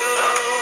you